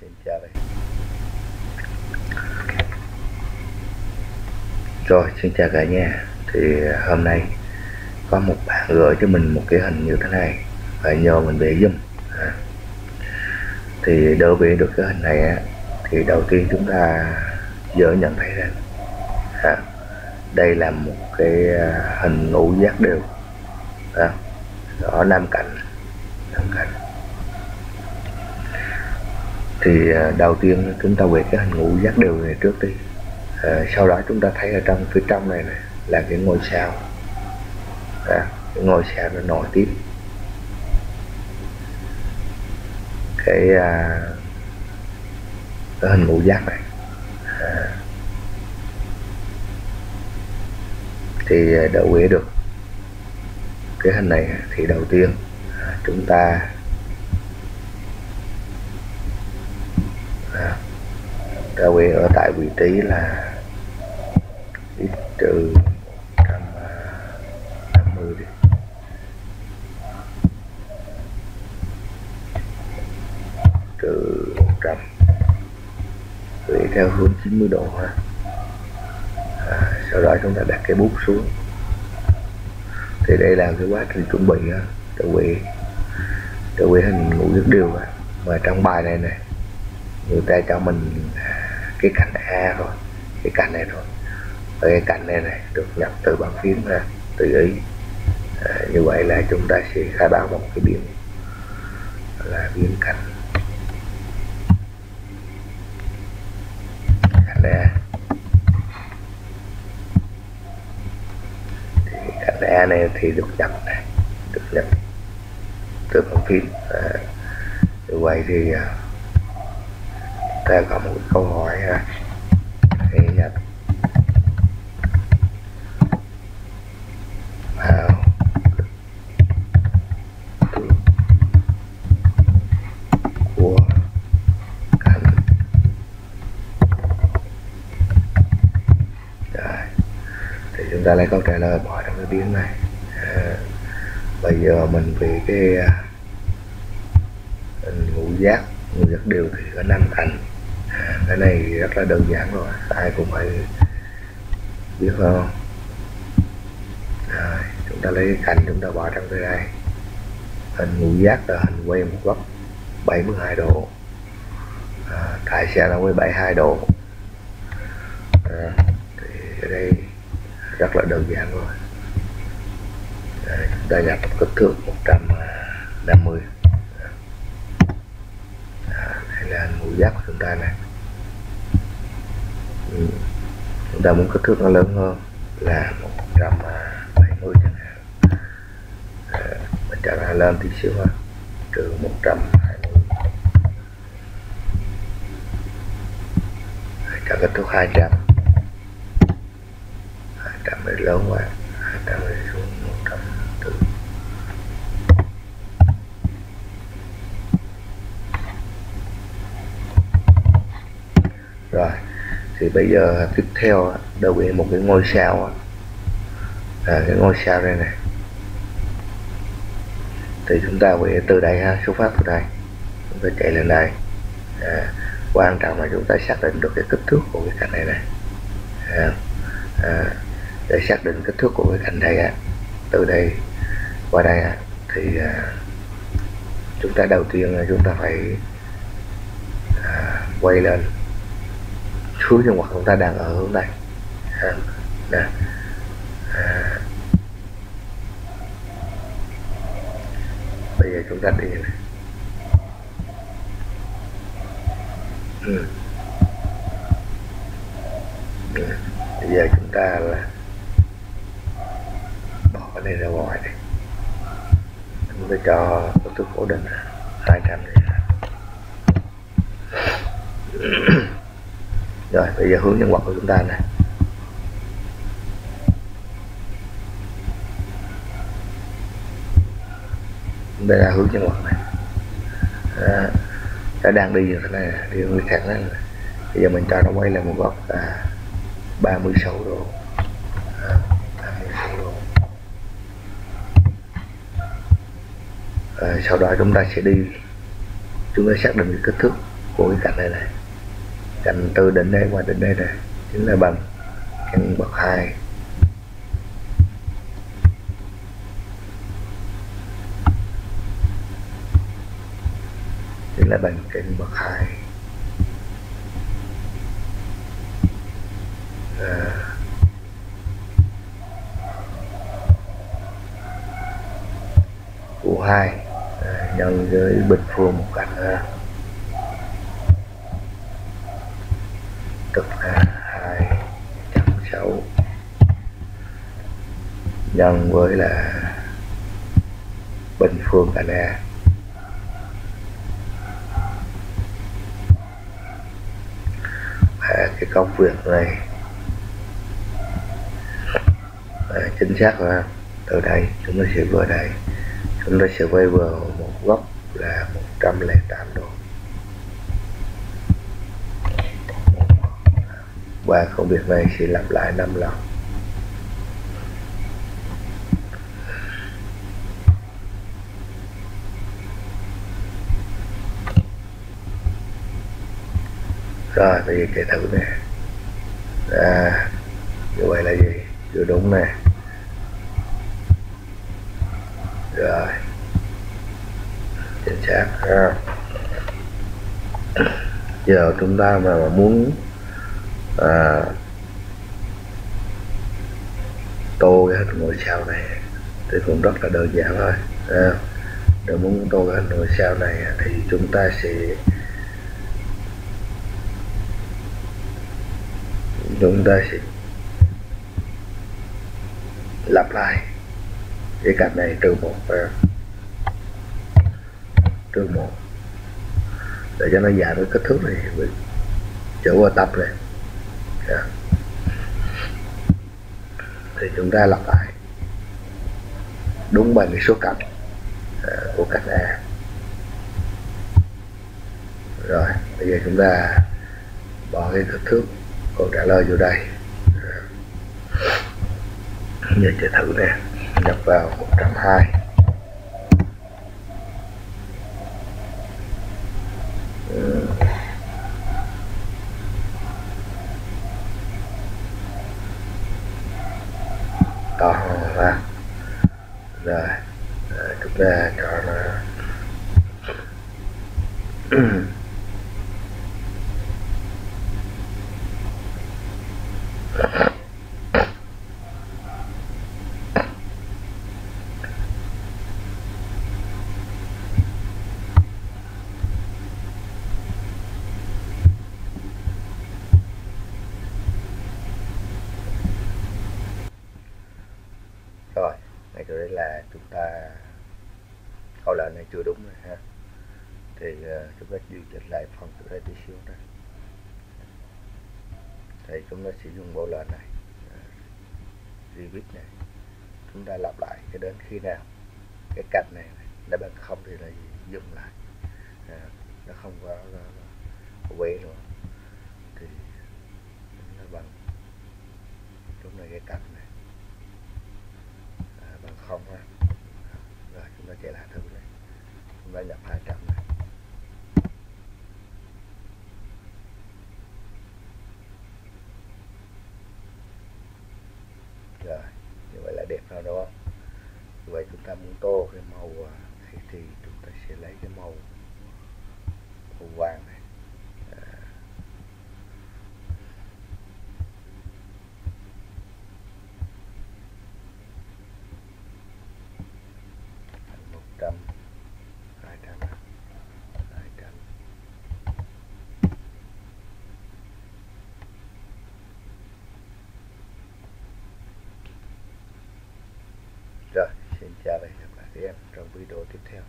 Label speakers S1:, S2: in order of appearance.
S1: xin chào đây rồi xin chào cả nhà. Thì à, hôm nay có một bạn gửi cho mình một cái hình như thế này. Và nhờ mình vẽ giúp thì đỡ vẽ được cái hình này á thì đầu tiên chúng ta dễ nhận thấy rằng à, đây là một cái à, hình ngũ giác đều à, ở nam cạnh nam cạnh thì à, đầu tiên chúng ta quẹt cái hình ngũ giác đều này trước đi. À, sau đó chúng ta thấy ở trong phía trong này, này là cái ngôi sao. À, cái ngôi sao nó nổi tiếp. Cái, à, cái hình ngũ giác này. À, thì à, đã quét được cái hình này thì đầu tiên à, chúng ta ta quét ở tại vị trí là x trừ 150 đi. Trừ 100 quét theo hướng 90 độ ha. À, sau đó chúng ta đặt cái bút xuống. Thì đây là cái quá trình chuẩn bị á để quay để quay hình ngũ giác điều mà trong bài này này người ta cho mình cái cạnh A rồi cái cạnh này rồi và cái cạnh này này được nhập từ bàn phím ra từ ý. À, như vậy là chúng ta sẽ khai báo một cái biến là biến cạnh cạnh A. Thì cạnh A này thì được nhập này được nhập từ bàn phím. À, như vậy thì à, ta có một câu hỏi thì à, hãy của anh, Rồi. thì chúng ta lấy câu trả lời bỏ trong cái biến này à, bây giờ mình về cái à, ngũ giác ngũ giác đều thì có năm thành này rất là đơn giản rồi ai cũng phải biết không? Rồi chúng ta lấy cái cành chúng ta bỏ trong cái đây hình ngũ giác là hình quay một góc 72 độ. À, tại sao nó quay 72 độ. À, thì ở đây rất là đơn giản rồi à, chúng ta nhập kích thước 150 à, là ngũ giác của chúng ta này ừ chúng ta muốn kích thước nó lớn hơn là 170 chẳng hạn. À, mình trả ra lên tí xíu ha. Trừ 120 trả kích thước 200 200 này lớn quá. 200 này xuống 140 rồi thì bây giờ tiếp theo đâu bị một cái ngôi sao à, cái ngôi sao đây này. Thì chúng ta quay từ đây ha xuất phát từ đây. Chúng ta chạy lên đây. À, quan trọng là chúng ta xác định được cái kích thước của cái cạnh này này. À, à, để xác định kích thước của cái cạnh đây á từ đây qua đây thì à, chúng ta đầu tiên là chúng ta phải à, quay lên hướng nhân vật chúng ta đang ở hướng đây, à, nè à. bây giờ chúng ta đi này ừ. Ừ. bây giờ chúng ta là bỏ cái này ra ngoài đi chúng ta cho kích thước cố định 200 đi ừ rồi bây giờ hướng nhân vật của chúng ta này đây là hướng nhân vật này. À, đã đang đi như thế này đi hướng thẳng này. Bây giờ mình cho nó quay lại một góc à, 36 độ. À, 36 độ. À, sau đó chúng ta sẽ đi. Chúng ta xác định cái kích thước của cái cạnh này này cạnh từ đỉnh đây qua đỉnh đây này chính là bằng căn bậc hai. Chính là bằng căn bậc hai. À, của hai. À, nhân với bình phương một cạnh ha. Tức là hai trăm sáu. Nhân với là bình phương cạnh a và cái công việc này. À, chính xác là từ đây chúng ta sẽ vừa đây. Chúng ta sẽ quay vào một góc là 108 độ. Và công việc này sẽ lặp lại 5 lần. Rồi bây giờ chạy thử nè. À, như vậy là gì? Chưa đúng nè. Rồi. Chính xác ha. Giờ chúng ta mà muốn à, tô cái hình ngôi sao này thì cũng rất là đơn giản thôi. À, để muốn tô cái hình ngôi sao này thì chúng ta sẽ chúng ta sẽ lặp lại cái cạnh này trừ một trừ một. Để cho nó giảm cái kích thước này mình qua tập này thì chúng ta lặp lại. Đúng bằng cái số cạnh à, của cạnh A. Rồi, bây giờ chúng ta bỏ cái kích thước, câu trả lời vô đây. Giờ chạy thử nè. Nhập vào 120 ừ. to hơn ha rồi chúng ta chọn rồi ngay từ đây là chúng ta câu lệnh này chưa đúng rồi ha thì uh, chúng ta điều chỉnh lại phần từ đây tí xíu này thì chúng ta sử dụng bộ lệnh này uh, repeat này. Chúng ta lặp lại cho đến khi nào cái cạnh này, này nó bằng không thì là dùng lại. À, nó không có, ờ, có, nữa. Thì nó bằng chúng này cái cạnh này. Bằng không ha rồi chúng ta chạy lại thử này chúng ta nhập hai trăm rồi như vậy là đẹp rồi đúng không như to tô cái màu à, thì, thì chúng ta sẽ lấy cái màu màu vàng này. À, trăm hai trăm hai trăm. Rồi xin chào đây thì em trong video tiếp theo.